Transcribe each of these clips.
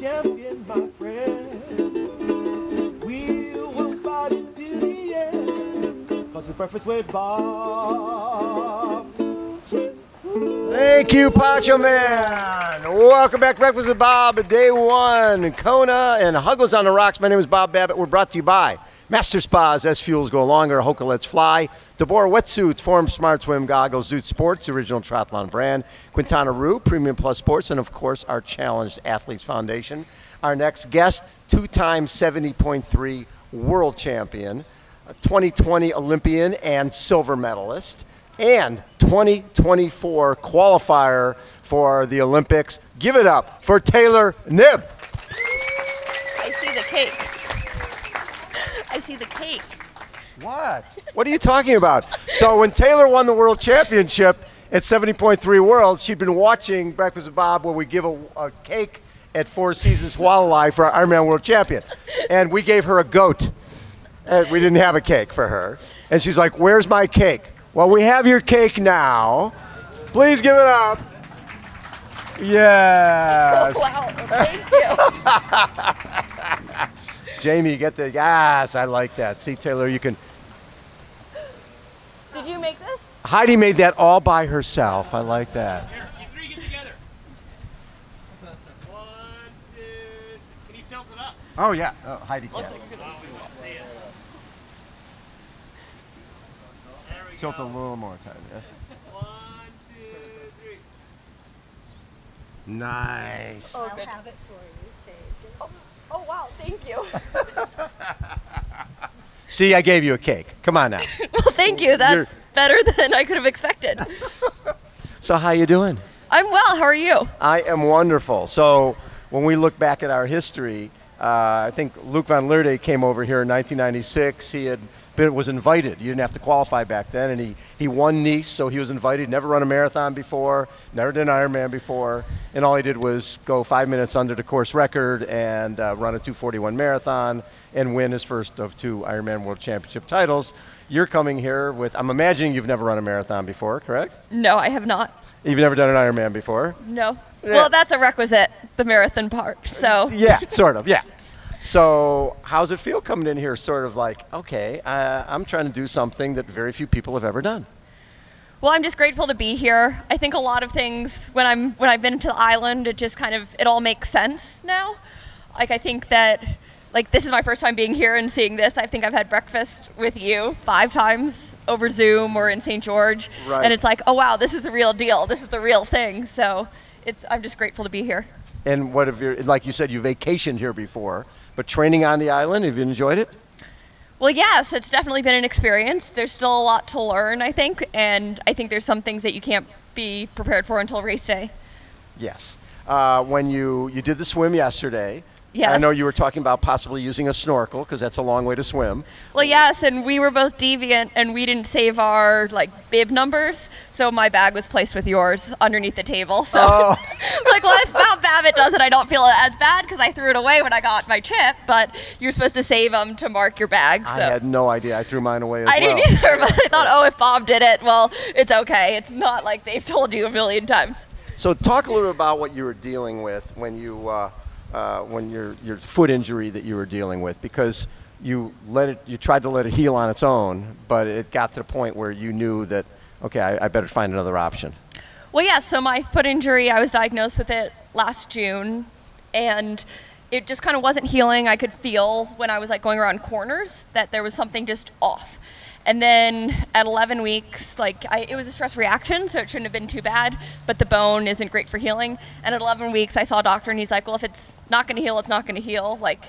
champion, my friends. We will fight until the end. Cause it's breakfast with Bob. Thank you, Pancho Man. Welcome back Breakfast with Bob, day one. Kona and Huggo's on the Rocks. My name is Bob Babbitt. We're brought to you by Master Spas, SFuels go longer, Hoka Let's Fly, deboer Wetsuits, Form Smart Swim Goggles, Zoot Sports, original triathlon brand, Quintana Roo, Premium Plus Sports, and of course, our Challenged Athletes Foundation. Our next guest, two time 70.3 world champion, a 2020 Olympian and silver medalist and 2024 qualifier for the Olympics. Give it up for Taylor Knibb. I see the cake. I see the cake. What? What are you talking about? So when Taylor won the world championship at 70.3 World, she'd been watching Breakfast with Bob where we give a, a cake at Four Seasons Hualalai for our Ironman world champion. And we gave her a goat. And we didn't have a cake for her. And she's like, where's my cake? Well, we have your cake now. Please give it up. Yes. Wow, thank you. Jamie, you get the yes, I like that. See, Taylor, you can. Did you make this? Heidi made that all by herself. I like that. Here, you three get together. One, two. Can you tilt it up? Oh yeah, oh, Heidi can. Oh, we can see it. There we Tilt a little more time. Yes. One, two, three. Nice. Oh, I'll have it for you saved. Wow, thank you. See, I gave you a cake. Come on now. well, thank you. That's You're- better than I could have expected. So how are you doing? I'm well. How are you? I am wonderful. So when we look back at our history, uh, I think Luc Van Lierde came over here in 1996. He had been was invited. You didn't have to qualify back then, and he, he won Nice, so he was invited. Never run a marathon before, never did an Ironman before, and all he did was go five minutes under the course record and uh, run a 241 marathon and win his first of two Ironman World Championship titles. You're coming here with. I'm imagining you've never run a marathon before, correct? No, I have not. You've never done an Ironman before. No. Well, that's a requisite, the marathon part. So Yeah, sort of. Yeah. So, how's it feel coming in here? Sort of like, okay, uh, I'm trying to do something that very few people have ever done. Well, I'm just grateful to be here. I think a lot of things when I'm when I've been to the island, it just kind of it all makes sense now. Like I think that like this is my first time being here and seeing this. I think I've had breakfast with you five times over Zoom or in St. George, Right. and it's like, oh wow, this is the real deal. This is the real thing. So it's I'm just grateful to be here. And what have you're, like you said, you vacationed here before, but training on the island, have you enjoyed it? Well, yes, it's definitely been an experience. There's still a lot to learn, I think, and I think there's some things that you can't be prepared for until race day. Yes. Uh, when you, you did the swim yesterday, I know you were talking about possibly using a snorkel because that's a long way to swim. Well, yes, and we were both deviant, and we didn't save our like bib numbers, so my bag was placed with yours underneath the table. So, Oh. like, well, if Mount Babbitt does it, I don't feel as bad because I threw it away when I got my chip. But you're supposed to save them to mark your bag. So I had no idea. I threw mine away as I well. didn't either, but I thought, oh, if Bob did it, well, it's okay. It's not like they've told you a million times. So talk a little bit about what you were dealing with when you uh, uh, when your your foot injury that you were dealing with because you let it you tried to let it heal on its own, but it got to the point where you knew that okay, I, I better find another option. Well, yeah, so my foot injury, I was diagnosed with it last June, and it just kind of wasn't healing. I could feel when I was like going around corners that there was something just off. And then at 11 weeks, like I, it was a stress reaction, so it shouldn't have been too bad. But the bone isn't great for healing. And at 11 weeks, I saw a doctor, and he's like, "Well, if it's not going to heal, it's not going to heal." Like,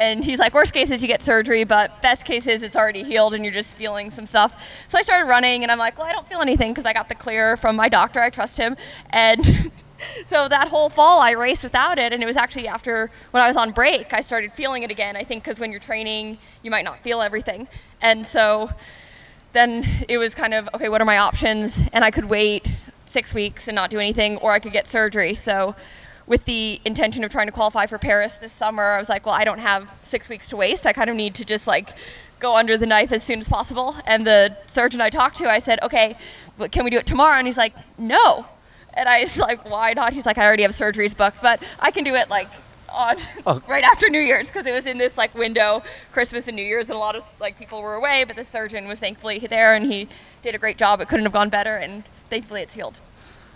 and he's like, "Worst case is you get surgery, but best case is it's already healed, and you're just feeling some stuff." So I started running, and I'm like, "Well, I don't feel anything because I got the clear from my doctor. I trust him." And so that whole fall, I raced without it, and it was actually after when I was on break, I started feeling it again. I think because when you're training, you might not feel everything, and so then it was kind of okay. What are my options? And I could wait six weeks and not do anything, or I could get surgery. So, with the intention of trying to qualify for Paris this summer, I was like, well, I don't have six weeks to waste. I kind of need to just like go under the knife as soon as possible. And the surgeon I talked to, I said, okay, can we do it tomorrow? And he's like, no. And I was like, why not? He's like, I already have surgeries booked, but I can do it like on Oh. right after New Year's because it was in this like window, Christmas and New Year's, and a lot of like people were away, but the surgeon was thankfully there and he did a great job. It couldn't have gone better, and thankfully it's healed.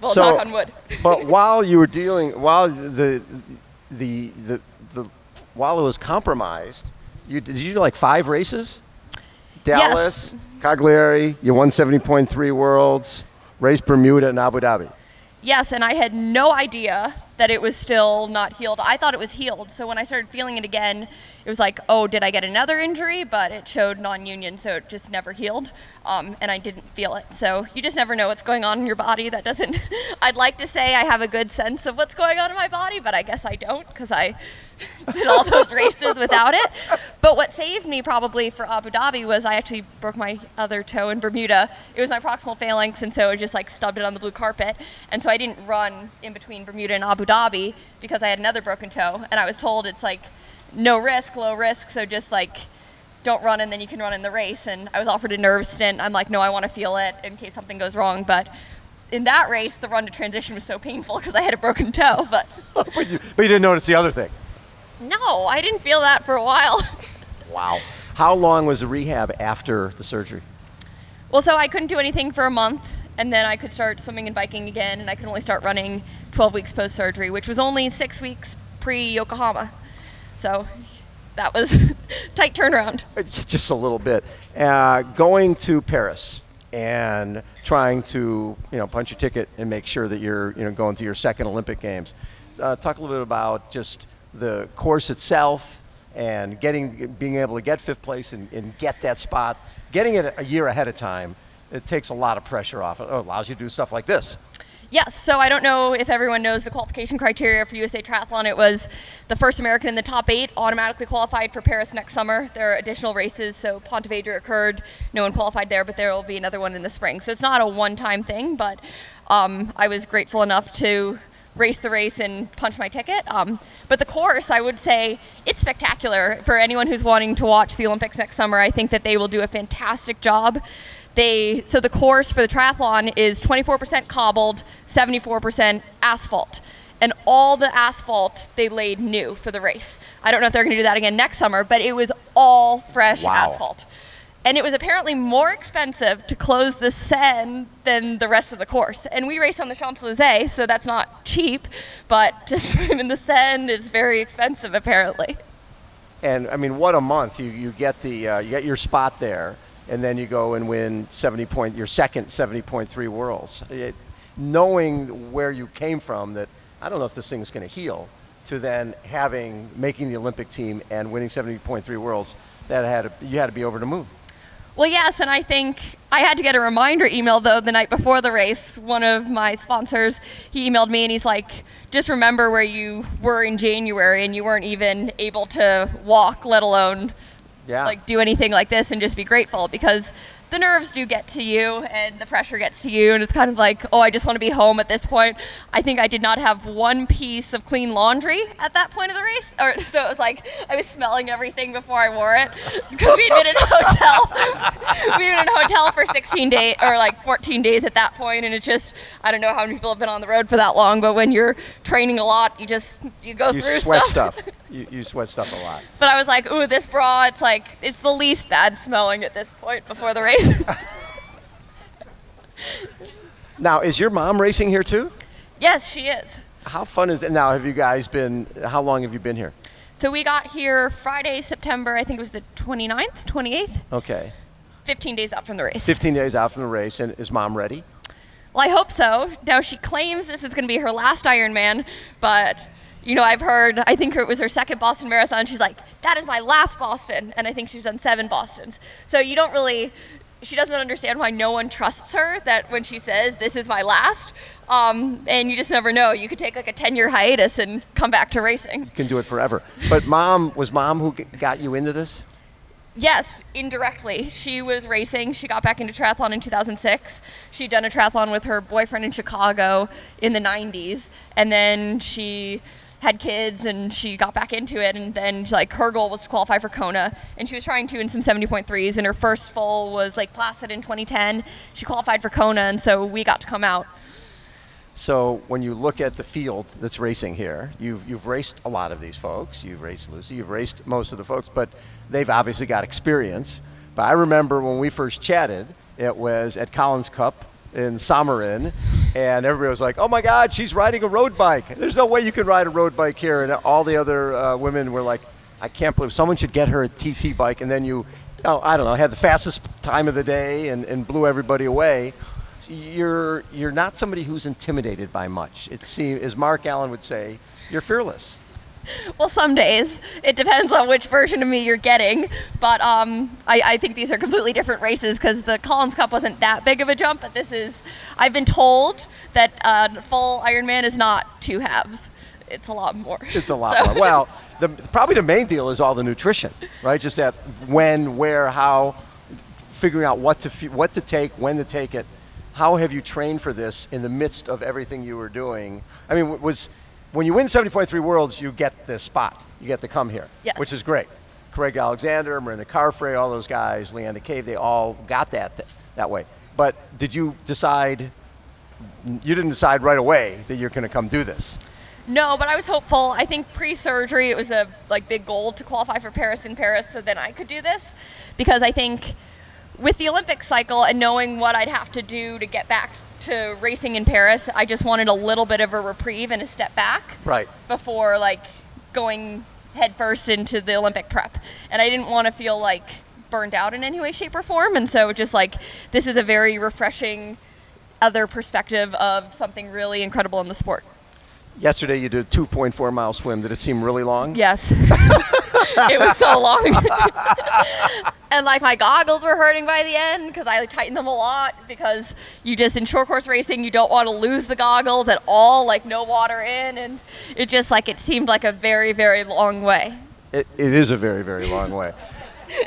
Well, So- knock on wood. but while you were dealing, while the the the, the while it was compromised, you did you do like five races? Dallas, Cagliari, you won 70.3 worlds, race Bermuda and Abu Dhabi. Yes, and I had no idea that it was still not healed. I thought it was healed. So when I started feeling it again, it was like, oh, did I get another injury? But it showed non union, so it just never healed. Um, and I didn't feel it. So you just never know what's going on in your body. That doesn't, I'd like to say I have a good sense of what's going on in my body, but I guess I don't because I did all those races without it. But what saved me probably for Abu Dhabi was I actually broke my other toe in Bermuda. It was my proximal phalanx, and so it just like stubbed it on the blue carpet. And so I didn't run in between Bermuda and Abu Dhabi because I had another broken toe. And I was told it's like no risk, low risk, so just like don't run and then you can run in the race. And I was offered a nerve stint. I'm like, no, I want to feel it in case something goes wrong. But in that race, the run to transition was so painful because I had a broken toe. But but, you, but you didn't notice the other thing. no, I didn't feel that for a while. Wow. How long was the rehab after the surgery? Well, so I couldn't do anything for a month, and then I could start swimming and biking again, and I could only start running 12 weeks post surgery, which was only six weeks pre Yokohama. So that was tight turnaround. just a little bit. Uh, going to Paris and trying to you know punch your ticket and make sure that you're you know going to your second Olympic Games. Uh, talk a little bit about just the course itself and getting being able to get fifth place and, and get that spot. Getting it a year ahead of time, it takes a lot of pressure off. It allows you to do stuff like this. Yes, so I don't know if everyone knows the qualification criteria for USA Triathlon. It was the first American in the top eight automatically qualified for Paris next summer. There are additional races, so Pontevedra occurred, no one qualified there, but there will be another one in the spring. So it's not a one time thing, but um, I was grateful enough to race the race and punch my ticket. Um, but the course, I would say, it's spectacular for anyone who's wanting to watch the Olympics next summer. I think that they will do a fantastic job. They so the course for the triathlon is 24% cobbled, 74% asphalt. And all the asphalt they laid new for the race. I don't know if they're going to do that again next summer, but it was all fresh Wow. asphalt. And it was apparently more expensive to close the Seine than the rest of the course. And we race on the Champs Elysees, so that's not cheap, but to swim in the Seine is very expensive apparently. And I mean, what a month! You you get the uh, you get your spot there, and then you go and win 70 point your second 70.3 worlds. It, knowing where you came from, that I don't know if this thing's going to heal, to then having making the Olympic team and winning 70.3 worlds, that had you had to be over the moon. Well, yes, and I think I had to get a reminder email though the night before the race. One of my sponsors, he emailed me and he's like, "Just remember where you were in January and you weren't even able to walk, let alone Yeah. like do anything like this and just be grateful because the nerves do get to you and the pressure gets to you and it's kind of like oh i just want to be home at this point. I think i did not have one piece of clean laundry at that point of the race or so it was like i was smelling everything before i wore it. Because we had been in a hotel. We had been in a hotel for 16 days or like 14 days at that point and it just i don't know how many people have been on the road for that long but when you're training a lot you just you go you through sweat stuff. You, you sweat stuff a lot. but I was like, ooh, this bra, it's like, it's the least bad smelling at this point before the race. Now, is your mom racing here too? yes, she is. How fun is it? Now, have you guys been? How long have you been here? So we got here Friday, September, I think it was the 29th, 28th, Okay, 15 days out from the race. 15 days out from the race, and is mom ready? Well, I hope so. Now, she claims this is going to be her last Ironman, but, you know, I've heard, I think it was her second Boston Marathon. She's like, that is my last Boston. And I think she's done seven Bostons. So you don't really, she doesn't understand why no one trusts her that when she says, this is my last. Um, and you just never know. You could take like a 10 year hiatus and come back to racing. You can do it forever. But mom was mom who got you into this? Yes, indirectly. She was racing. She got back into triathlon in 2006. She'd done a triathlon with her boyfriend in Chicago in the 90s. And then she had kids and she got back into it. And then, like, her goal was to qualify for Kona. And she was trying to in some 70.3s. And her first full was Lake Placid in 2010. She qualified for Kona. And so we got to come out. So when you look at the field that's racing here, you've, you've raced a lot of these folks. You've raced Lucy, you've raced most of the folks, but they've obviously got experience. But I remember when we first chatted, it was at Collins Cup in Samorin, and everybody was like, "Oh my God, she's riding a road bike! There's no way you can ride a road bike here." And all the other uh, women were like, "I can't believe someone should get her a TT bike." And then you, oh, I don't know, had the fastest time of the day and, and blew everybody away. You're you're not somebody who's intimidated by much. It seems, as Mark Allen would say, you're fearless. Well, some days. It depends on which version of me you're getting. But um, I, I think these are completely different races because the Collins Cup wasn't that big of a jump, but this is. I've been told that uh, full Ironman is not two halves. It's a lot more. It's a lot So- more. Well, the, probably the main deal is all the nutrition, right? Just that when, where, how, figuring out what to what to take, when to take it. How have you trained for this in the midst of everything you were doing? I mean, was when you win 70.3 Worlds, you get this spot. You get to come here, Yes. which is great. Craig Alexander, Mirinda Carfrae, all those guys, Leanda Cave, they all got that th- that way. But did you decide? You didn't decide right away that you're going to come do this. No, but I was hopeful. I think pre-surgery it was a like big goal to qualify for Paris in Paris, so then I could do this, because I think with the Olympic cycle and knowing what I'd have to do to get back to racing in Paris, I just wanted a little bit of a reprieve and a step back Right. before like going headfirst into the Olympic prep, and I didn't want to feel like burned out in any way, shape, or form, and so just like this is a very refreshing other perspective of something really incredible in the sport. Yesterday you did a 2.4 mile swim. Did it seem really long? Yes. it was so long. and like my goggles were hurting by the end because I tightened them a lot because you just in short course racing you don't want to lose the goggles at all, like no water in and it just like it seemed like a very, very long way. It, it is a very, very long way.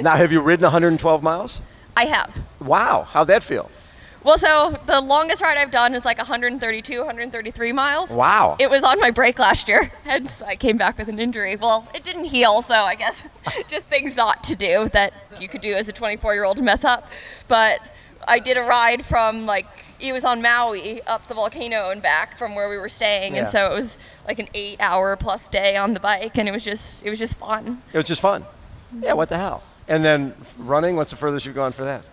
now, have you ridden 112 miles? I have. Wow, how'd that feel? Well, so the longest ride I've done is like 132, 133 miles. Wow. It was on my break last year, hence I came back with an injury. Well, it didn't heal, so I guess just things not to do that you could do as a 24 year old to mess up. But I did a ride from like, it was on Maui up the volcano and back from where we were staying. And so it was like an eight hour plus day on the bike, and it was just, it was just fun. It was just fun. Yeah, what the hell? And then running, what's the furthest you've gone for that?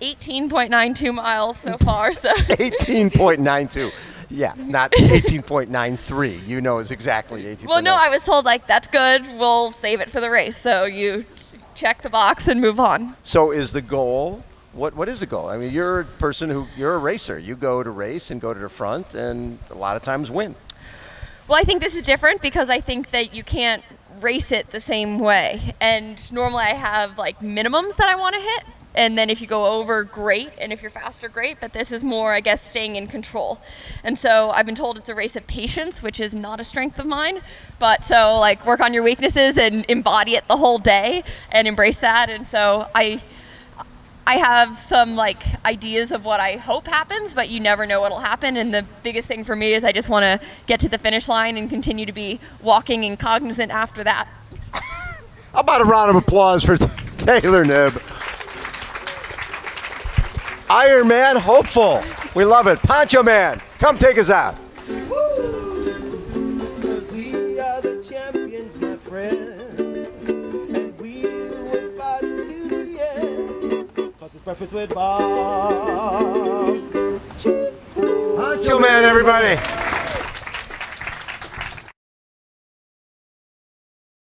18.92 miles so far, so. 18.92. Yeah, not 18.93. You know it's exactly 18. Well, no, I was told like that's good. We'll save it for the race. So you check the box and move on. So is the goal? What what is the goal? I mean, you're a person who you're a racer. You go to race and go to the front, and a lot of times win. Well, I think this is different because I think that you can't race it the same way. And normally I have like minimums that I want to hit. And then if you go over, great. And if you're faster, great. But this is more, I guess, staying in control. And so I've been told it's a race of patience, which is not a strength of mine. But so, like, work on your weaknesses and embody it the whole day and embrace that. And so I. I have some like ideas of what I hope happens, but you never know what'll happen. And the biggest thing for me is I just want to get to the finish line and continue to be walking and cognizant after that. How about a round of applause for Taylor Knibb? Iron Man hopeful. We love it. Poncho Man, come take us out. Cause we are the champions, my friend. And we will fight it to the end. Cause it's breakfast with Bob. Poncho Man, everybody.